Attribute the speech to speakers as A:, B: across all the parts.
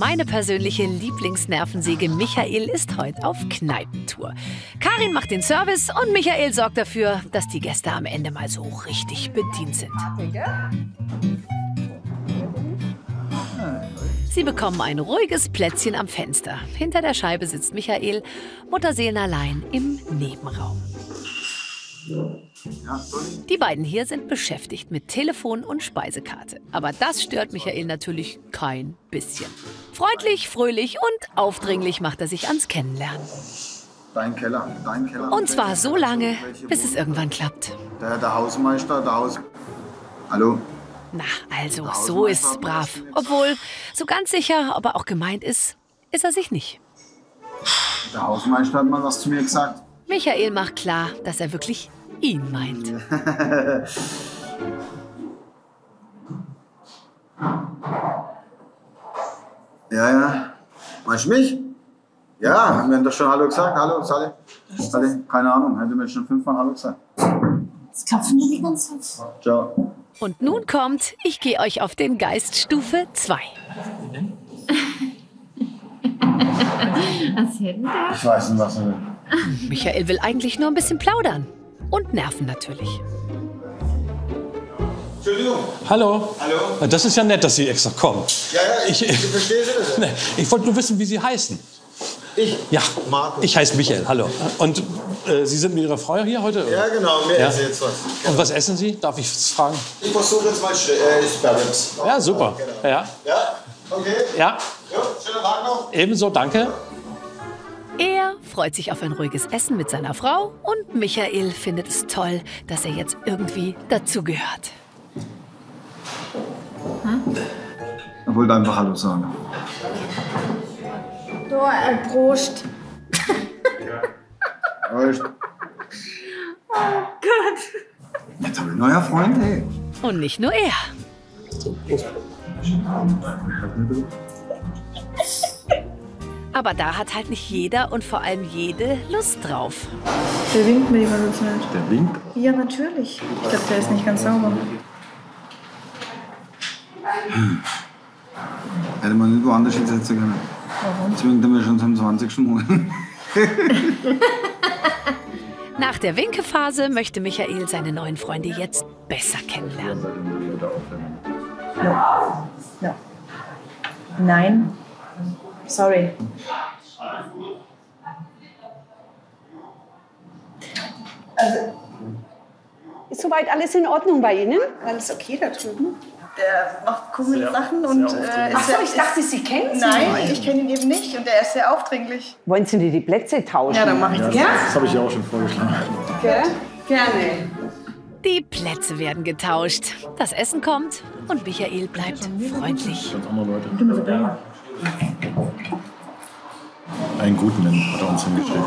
A: Meine persönliche Lieblingsnervensäge Michael ist heute auf Kneipentour. Karin macht den Service und Michael sorgt dafür, dass die Gäste am Ende mal so richtig bedient sind. Sie bekommen ein ruhiges Plätzchen am Fenster. Hinter der Scheibe sitzt Michael, Mutterseelenallein im Nebenraum. Die beiden hier sind beschäftigt mit Telefon und Speisekarte. Aber das stört Michael natürlich kein bisschen. Freundlich, fröhlich und aufdringlich macht er sich ans Kennenlernen.
B: Dein Keller, dein Keller.
A: Und zwar so lange, bis es irgendwann klappt.
B: Der, der Hausmeister, der Haus... Hallo?
A: Na, also, so ist's brav. Obwohl, so ganz sicher, ob er auch gemeint ist, ist er sich nicht.
B: Der Hausmeister hat mal was zu mir gesagt.
A: Michael macht klar, dass er wirklich ihn meint.
B: Ja, ja. Meinst du mich? Ja, wir haben doch schon Hallo gesagt. Hallo, Sally. Sally, keine Ahnung, hätte mir schon fünfmal Hallo gesagt.
C: Das klopfen wir die ganze Zeit.
B: Ciao.
A: Und nun kommt, ich gehe euch auf den Geist Stufe 2.
C: Was hätten wir?
B: Ich weiß nicht, was er will.
A: Michael will eigentlich nur ein bisschen plaudern. Und nerven natürlich.
B: Entschuldigung.
D: Hallo.
B: Hallo.
D: Das ist ja nett, dass Sie extra kommen.
B: Ja, ja, ich,
D: Ich-
B: ich, verstehe Sie das.
D: Ich wollte nur wissen, wie Sie heißen.
B: Ich?
D: Ja,
B: Markus.
D: ich heiße Michael. Hallo. Und äh, Sie sind mit Ihrer Frau hier heute? oder?
B: Ja, genau, mir
D: Ja.
B: ist jetzt was.
D: Und was essen Sie? Darf ich fragen?
B: Ich versuche jetzt mal. Äh, ich werde jetzt.
D: Ja, super. Ja,
B: Ja? Okay.
D: ja.
B: Jo, schönen Tag noch.
D: Ebenso, danke.
A: Er freut sich auf ein ruhiges Essen mit seiner Frau und Michael findet es toll, dass er jetzt irgendwie dazugehört.
B: Er wollte einfach Hallo sagen.
C: So, äh, Prost.
B: Echt?
C: Oh Gott.
B: Jetzt habe ich neuer Freund, hey.
A: Und nicht nur er. Aber da hat halt nicht jeder und vor allem jede Lust drauf.
E: Der winkt mir die ganze Zeit.
B: Der winkt.
E: Ja, natürlich. Ich glaube, der ist nicht ganz sauber.
B: Hätte man nicht woanders hinsetzen können. Warum? Jetzt winkt er mir schon zum 20. Mal.
A: Nach der Winkephase möchte Michael seine neuen Freunde jetzt besser kennenlernen.
E: No. Nein. Sorry.
F: Ist soweit alles in Ordnung bei Ihnen?
E: Alles okay da drüben? Der macht komische Sachen und äh,
F: Ach
E: ist
F: so,
E: sehr-
F: ich dachte, Sie kennen sie.
E: Nein, ich kenne ihn eben nicht und er ist sehr aufdringlich.
F: Wollen Sie dir die Plätze tauschen?
E: Ja, dann mache ich das.
F: Ja?
B: Das habe ich ja auch schon vorgeschlagen.
F: Gell? Gerne.
A: Die Plätze werden getauscht. Das Essen kommt und Michael bleibt freundlich.
G: Einen guten Mann hat er uns hingeschrieben.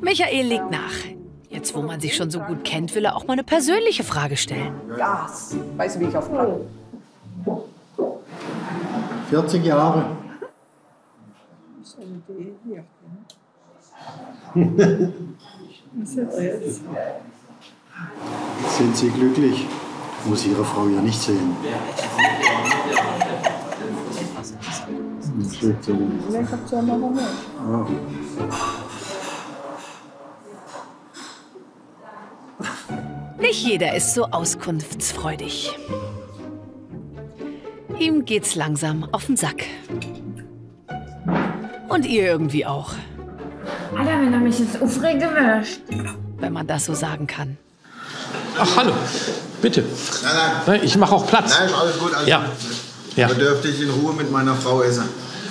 A: Michael legt nach. Jetzt, wo man sich schon so gut kennt, will er auch mal eine persönliche Frage stellen.
F: Gas. Weißt du, wie ich auf kann?
G: 40 Jahre. Sind Sie glücklich? Muss Ihre Frau ja nicht sehen. So.
E: Vielleicht habt ihr noch mehr.
A: Nicht jeder ist so auskunftsfreudig. Ihm geht's langsam auf den Sack. Und ihr irgendwie auch,
C: Alter, wenn er mich jetzt aufregen willst.
A: wenn man das so sagen kann.
D: Ach, hallo. Bitte.
B: Nein, nein.
D: Ne, Ich mache auch Platz.
B: Nein, ist alles gut. Alles
D: Ja.
B: gut.
D: Ja.
B: Da dürfte ich in Ruhe mit meiner Frau essen.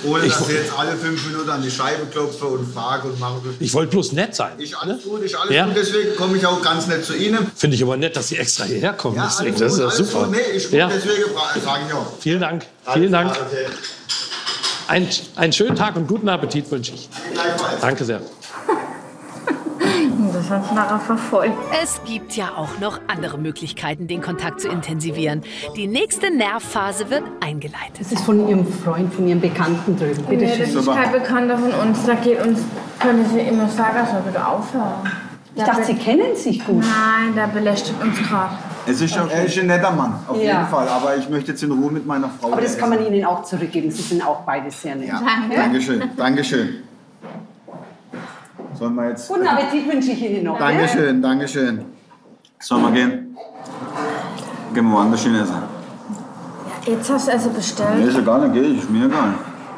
B: Ohne
D: Ich
B: dass sie jetzt alle fünf Minuten an die Scheibe klopfe und frage und mache.
D: Ich wollte bloß nett sein.
B: Ich alles
D: ne?
B: gut, ich alles
D: Ja.
B: gut. Deswegen komme ich auch ganz nett zu Ihnen.
D: Finde ich aber nett, dass Sie extra hierher kommen.
B: Ja,
D: Deswegen,
B: alles
D: das ist ja super.
B: gut. Nee, ich
D: ja.
B: deswegen sage ich auch.
D: Vielen Dank.
B: Alles
D: Vielen Dank.
B: klar, Okay.
D: Ein, einen schönen Tag und guten Appetit wünsche ich. Danke sehr.
C: Nachher verfolgt.
A: Es gibt ja auch noch andere Möglichkeiten, den Kontakt zu intensivieren. Die nächste Nervphase wird eingeleitet.
F: Das ist von Ihrem Freund, von Ihrem Bekannten drüben. Bitte
C: Nee, das
F: schön.
C: ist kein Bekannter von uns. Da geht uns, können Sie immer sagen, soll bitte aufhören.
F: Ich dachte, Sie kennen sich gut.
C: Nein, der belästigt uns gerade.
B: Es ist schon, er ist ein netter Mann, auf
F: Ja.
B: jeden Fall. Aber ich möchte jetzt in Ruhe mit meiner Frau
F: Aber das kann man
B: essen.
F: Ihnen auch zurückgeben. Sie sind auch beide sehr nett.
B: Ja, Dankeschön, Dankeschön. Sollen wir jetzt...
F: Guten Appetit wünsche ich Ihnen noch.
B: Dankeschön, Dankeschön. Sollen wir gehen? Gehen wir woanders hin essen.
C: Jetzt hast du also
B: Nee,
C: bestellt.
B: ist egal, dann ich. Ist mir egal.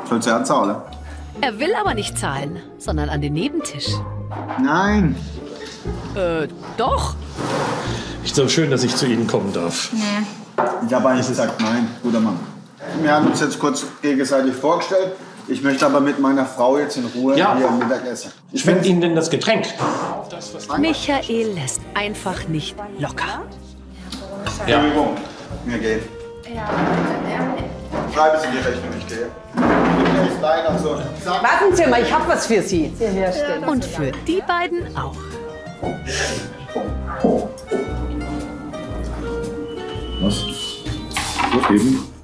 B: Sollst du ja zahlen?
A: Er will aber nicht zahlen, sondern an den Nebentisch.
B: Nein.
A: Äh, doch.
D: Ist so schön, dass ich zu Ihnen kommen darf.
C: Nee.
B: Ich habe eigentlich gesagt, nein, guter Mann. Wir haben uns jetzt kurz gegenseitig vorgestellt. Ich möchte aber mit meiner Frau jetzt in Ruhe
D: Ja.
B: hier Mittag essen. Ich
D: Schmeckt
B: finde
D: Ihnen denn das Getränk?
A: Michael lässt einfach nicht locker.
D: Ja.
B: Entschuldigung, mir geht. Schreibe Sie die Rechnung, ich gehe. Also.
F: Warten Sie mal, ich habe was für Sie.
A: Und für die beiden auch.
B: Was? So eben.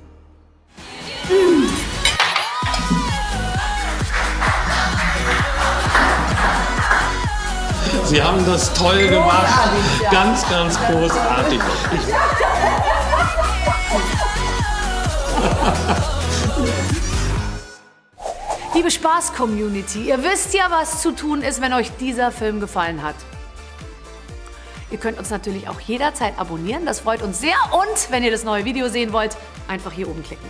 D: Sie haben das toll gemacht. Ganz, ganz großartig.
A: Liebe Spaß-Community, ihr wisst ja, was zu tun ist, wenn euch dieser Film gefallen hat. Ihr könnt uns natürlich auch jederzeit abonnieren, das freut uns sehr. Und wenn ihr das neue Video sehen wollt, einfach hier oben klicken.